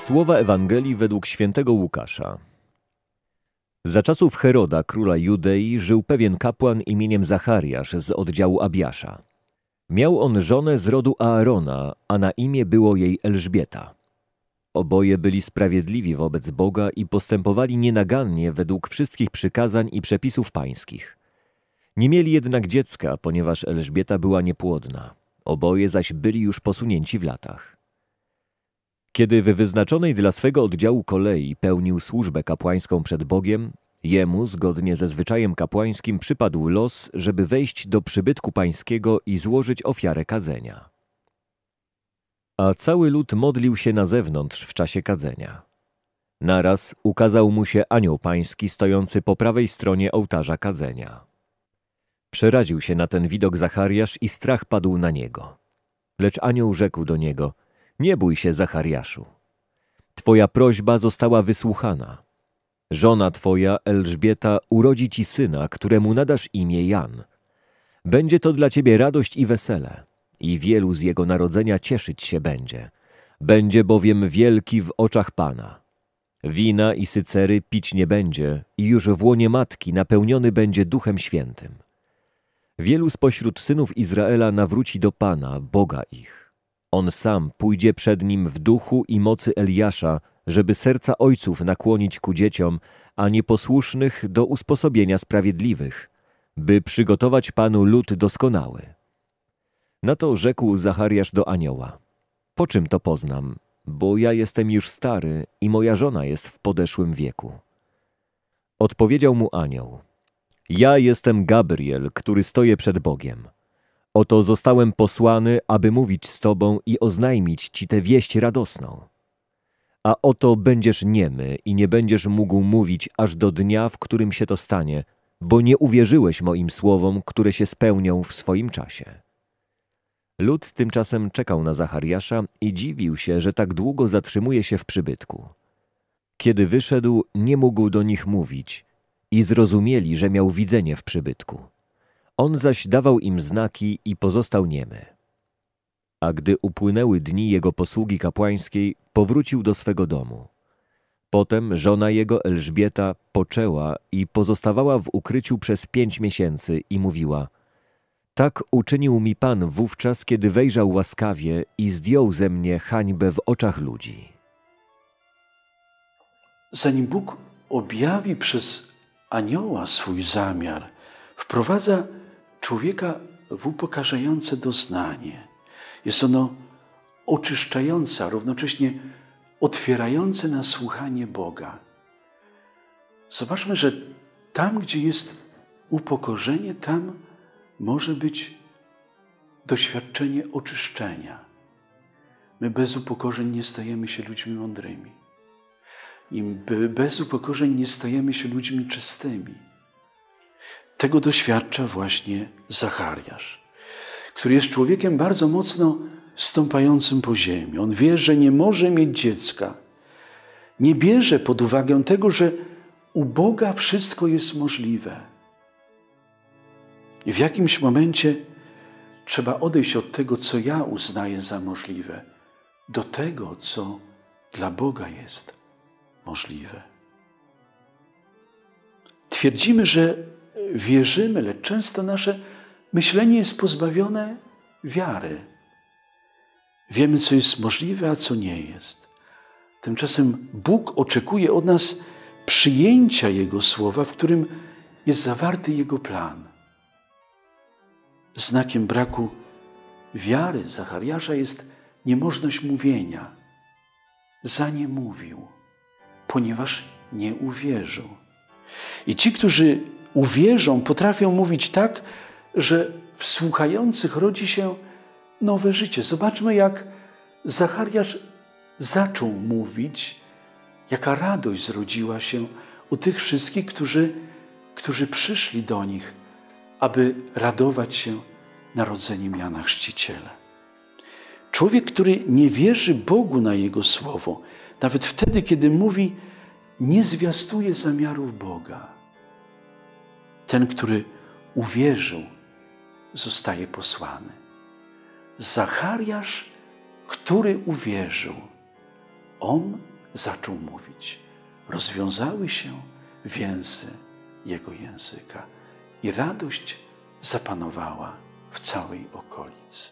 Słowa Ewangelii według świętego Łukasza. Za czasów Heroda, króla Judei, żył pewien kapłan imieniem Zachariasz z oddziału Abiasza. Miał on żonę z rodu Aarona, a na imię było jej Elżbieta. Oboje byli sprawiedliwi wobec Boga i postępowali nienagannie według wszystkich przykazań i przepisów pańskich. Nie mieli jednak dziecka, ponieważ Elżbieta była niepłodna. Oboje zaś byli już posunięci w latach. Kiedy w wyznaczonej dla swego oddziału kolei pełnił służbę kapłańską przed Bogiem, jemu, zgodnie ze zwyczajem kapłańskim, przypadł los, żeby wejść do przybytku pańskiego i złożyć ofiarę kadzenia. A cały lud modlił się na zewnątrz w czasie kadzenia. Naraz ukazał mu się anioł pański stojący po prawej stronie ołtarza kadzenia. Przeraził się na ten widok Zachariasz i strach padł na niego. Lecz anioł rzekł do niego – nie bój się, Zachariaszu. Twoja prośba została wysłuchana. Żona twoja, Elżbieta, urodzi ci syna, któremu nadasz imię Jan. Będzie to dla ciebie radość i wesele, i wielu z jego narodzenia cieszyć się będzie. Będzie bowiem wielki w oczach Pana. Wina i sycery pić nie będzie i już w łonie matki napełniony będzie Duchem Świętym. Wielu spośród synów Izraela nawróci do Pana, Boga ich. On sam pójdzie przed nim w duchu i mocy Eliasza, żeby serca ojców nakłonić ku dzieciom, a nieposłusznych do usposobienia sprawiedliwych, by przygotować Panu lud doskonały. Na to rzekł Zachariasz do anioła. Po czym to poznam, bo ja jestem już stary i moja żona jest w podeszłym wieku. Odpowiedział mu anioł. Ja jestem Gabriel, który stoję przed Bogiem. Oto zostałem posłany, aby mówić z Tobą i oznajmić Ci tę wieść radosną. A oto będziesz niemy i nie będziesz mógł mówić aż do dnia, w którym się to stanie, bo nie uwierzyłeś moim słowom, które się spełnią w swoim czasie. Lud tymczasem czekał na Zachariasza i dziwił się, że tak długo zatrzymuje się w przybytku. Kiedy wyszedł, nie mógł do nich mówić i zrozumieli, że miał widzenie w przybytku. On zaś dawał im znaki i pozostał niemy. A gdy upłynęły dni jego posługi kapłańskiej, powrócił do swego domu. Potem żona jego Elżbieta poczęła i pozostawała w ukryciu przez pięć miesięcy i mówiła Tak uczynił mi Pan wówczas, kiedy wejrzał łaskawie i zdjął ze mnie hańbę w oczach ludzi. Zanim Bóg objawi przez anioła swój zamiar, wprowadza człowieka w upokarzające doznanie. Jest ono oczyszczające, a równocześnie otwierające na słuchanie Boga. Zobaczmy, że tam, gdzie jest upokorzenie, tam może być doświadczenie oczyszczenia. My bez upokorzeń nie stajemy się ludźmi mądrymi. I bez upokorzeń nie stajemy się ludźmi czystymi. Tego doświadcza właśnie Zachariasz, który jest człowiekiem bardzo mocno stąpającym po ziemi. On wie, że nie może mieć dziecka. Nie bierze pod uwagę tego, że u Boga wszystko jest możliwe. I w jakimś momencie trzeba odejść od tego, co ja uznaję za możliwe, do tego, co dla Boga jest możliwe. Twierdzimy, że wierzymy, lecz często nasze myślenie jest pozbawione wiary. Wiemy, co jest możliwe, a co nie jest. Tymczasem Bóg oczekuje od nas przyjęcia Jego słowa, w którym jest zawarty Jego plan. Znakiem braku wiary Zachariasza jest niemożność mówienia. Za nie mówił, ponieważ nie uwierzył. I ci, którzy uwierzą, potrafią mówić tak, że w słuchających rodzi się nowe życie. Zobaczmy, jak Zachariasz zaczął mówić, jaka radość zrodziła się u tych wszystkich, którzy, którzy przyszli do nich, aby radować się narodzeniem Jana Chrzciciela. Człowiek, który nie wierzy Bogu na Jego słowo, nawet wtedy, kiedy mówi, nie zwiastuje zamiarów Boga. Ten, który uwierzył, zostaje posłany. Zachariasz, który uwierzył, on zaczął mówić. Rozwiązały się więzy jego języka i radość zapanowała w całej okolicy.